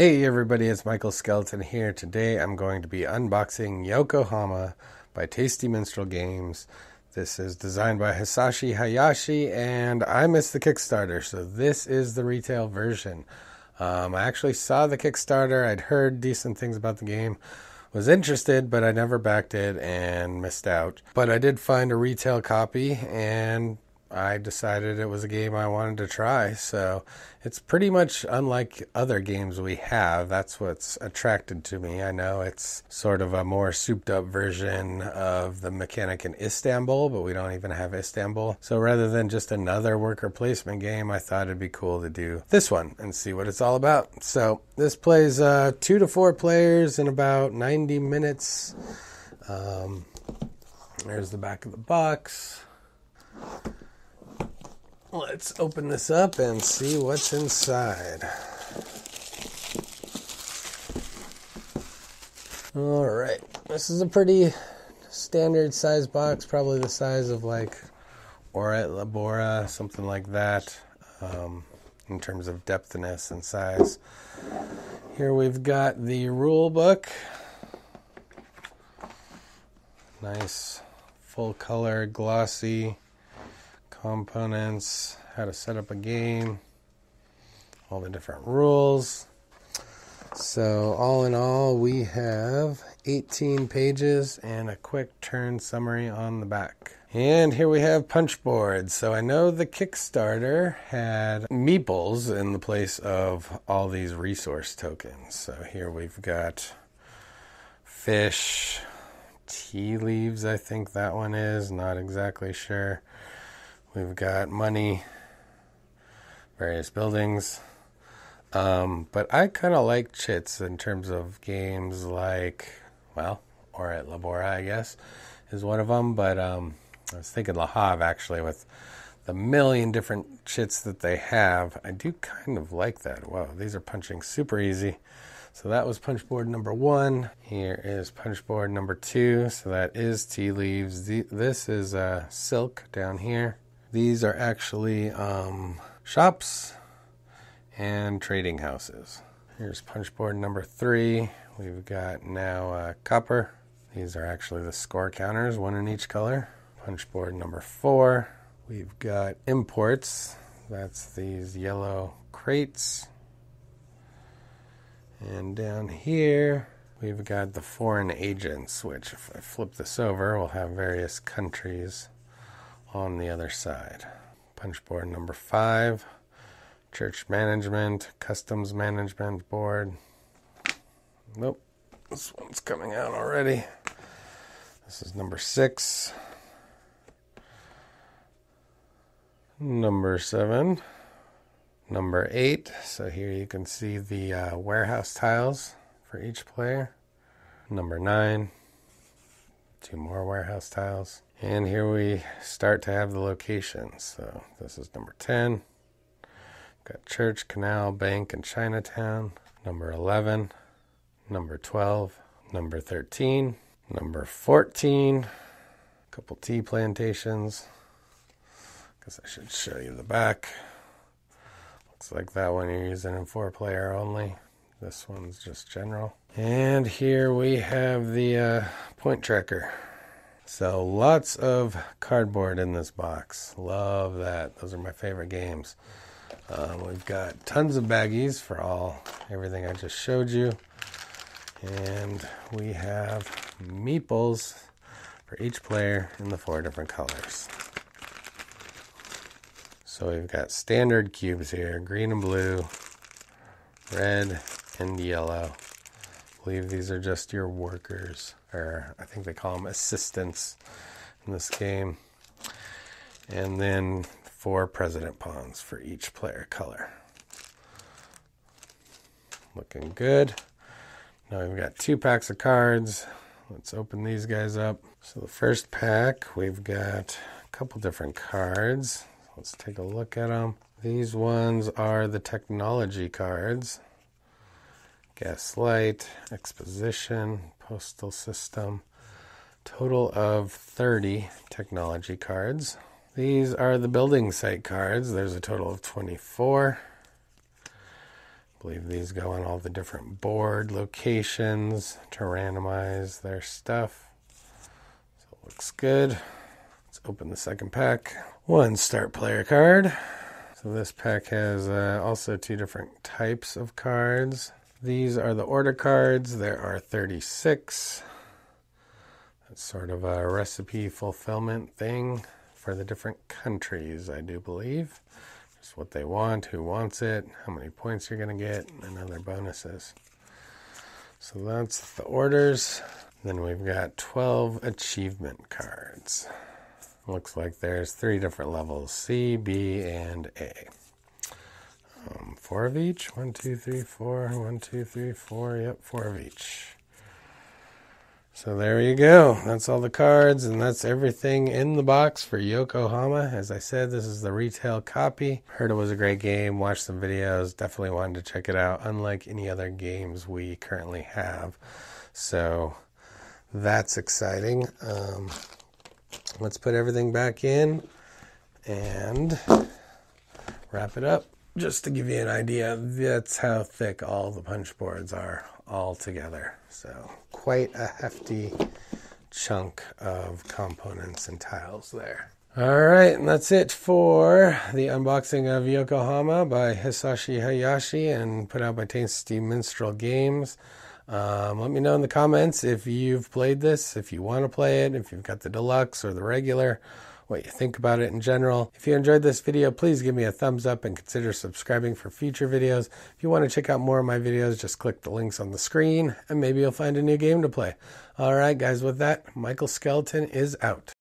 Hey everybody, it's Michael Skeleton here. Today I'm going to be unboxing Yokohama by Tasty Minstrel Games. This is designed by Hisashi Hayashi and I missed the Kickstarter, so this is the retail version. Um, I actually saw the Kickstarter, I'd heard decent things about the game, was interested, but I never backed it and missed out. But I did find a retail copy and I decided it was a game I wanted to try. So it's pretty much unlike other games we have. That's what's attracted to me. I know it's sort of a more souped up version of the mechanic in Istanbul, but we don't even have Istanbul. So rather than just another worker placement game, I thought it'd be cool to do this one and see what it's all about. So this plays uh, two to four players in about 90 minutes. Um, there's the back of the box. Let's open this up and see what's inside. All right, this is a pretty standard size box, probably the size of like Ora et Labora, something like that, um, in terms of depthness and size. Here we've got the rule book. Nice, full color, glossy components, how to set up a game, all the different rules. So, all in all, we have 18 pages and a quick turn summary on the back. And here we have punch boards. So I know the Kickstarter had meeples in the place of all these resource tokens. So here we've got fish, tea leaves, I think that one is, not exactly sure. We've got money, various buildings. Um, but I kind of like chits in terms of games like, well, Ora et Labora, I guess, is one of them. But um, I was thinking Le Havre actually with the million different chits that they have. I do kind of like that. Wow, these are punching super easy. So that was punch board number one. Here is punch board number two. So that is tea leaves. This is uh, silk down here. These are actually um, shops and trading houses. Here's punchboard number three. We've got now uh, copper. These are actually the score counters, one in each color. Punchboard number four. We've got imports. That's these yellow crates. And down here, we've got the foreign agents, which if I flip this over, we'll have various countries on the other side. Punch board number five, church management, customs management board. Nope, this one's coming out already. This is number six. Number seven. Number eight. So here you can see the uh, warehouse tiles for each player. Number nine. Two more warehouse tiles. And here we start to have the locations. So this is number 10. Got Church, Canal, Bank, and Chinatown. Number 11. Number 12. Number 13. Number 14. A couple tea plantations. Guess I should show you the back. Looks like that one you're using in four player only. This one's just general. And here we have the uh, point tracker. So lots of cardboard in this box. Love that. Those are my favorite games. Um, we've got tons of baggies for all everything I just showed you, and we have meeples for each player in the four different colors. So we've got standard cubes here: green and blue, red and yellow. Believe these are just your workers or I think they call them assistants in this game. And then four president pawns for each player color. Looking good. Now we've got two packs of cards. Let's open these guys up. So the first pack, we've got a couple different cards. Let's take a look at them. These ones are the technology cards. Gaslight, Exposition, Postal System. Total of 30 technology cards. These are the building site cards. There's a total of 24. I believe these go on all the different board locations to randomize their stuff. So it looks good. Let's open the second pack. One start player card. So this pack has uh, also two different types of cards. These are the order cards. There are 36. That's sort of a recipe fulfillment thing for the different countries, I do believe. Just what they want, who wants it, how many points you're going to get, and other bonuses. So that's the orders. Then we've got 12 achievement cards. Looks like there's three different levels C, B, and A. Um, four of each. One, two, three, four. One, two, three, four. Yep, four of each. So there you go. That's all the cards, and that's everything in the box for Yokohama. As I said, this is the retail copy. Heard it was a great game. Watched some videos. Definitely wanted to check it out. Unlike any other games we currently have, so that's exciting. Um, let's put everything back in and wrap it up. Just to give you an idea, that's how thick all the punch boards are all together. So quite a hefty chunk of components and tiles there. All right, and that's it for the unboxing of Yokohama by Hisashi Hayashi and put out by Tasty Minstrel Games. Um, let me know in the comments if you've played this, if you want to play it, if you've got the deluxe or the regular what you think about it in general. If you enjoyed this video, please give me a thumbs up and consider subscribing for future videos. If you want to check out more of my videos, just click the links on the screen and maybe you'll find a new game to play. All right, guys, with that, Michael Skeleton is out.